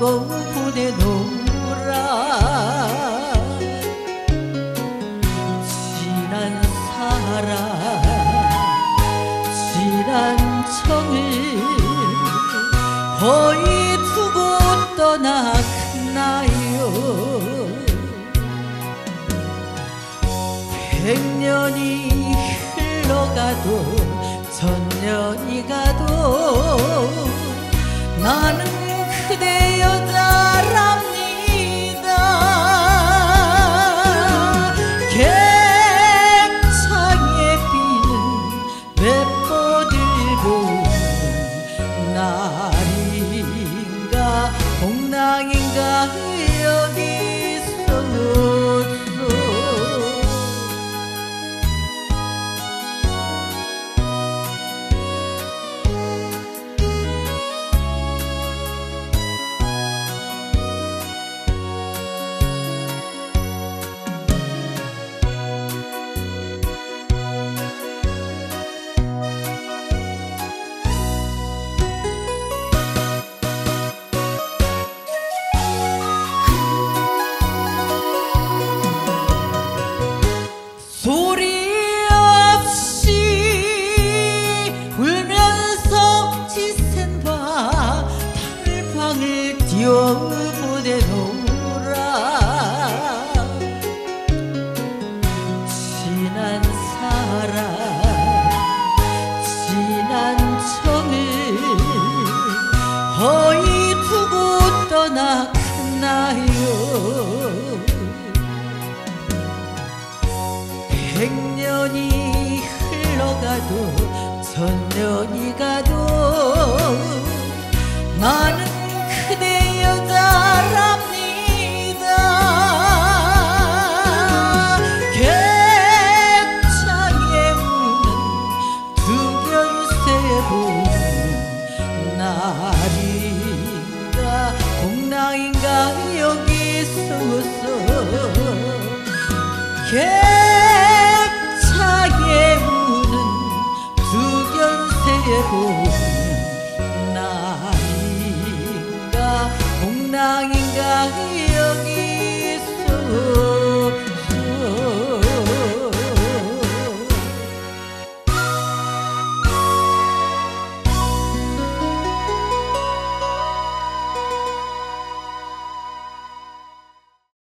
벚꽃 보내 놀아. 지난 사랑 지난 정을 거의 두고 떠나나요? 백년이 흘러가도 천년이 가도 공랑 달방을 뛰어보내노라 지난 사랑 지난 정을 허이 두고 떠나갔나요? 백년이 흘러가도 공랑인가? 여기 서서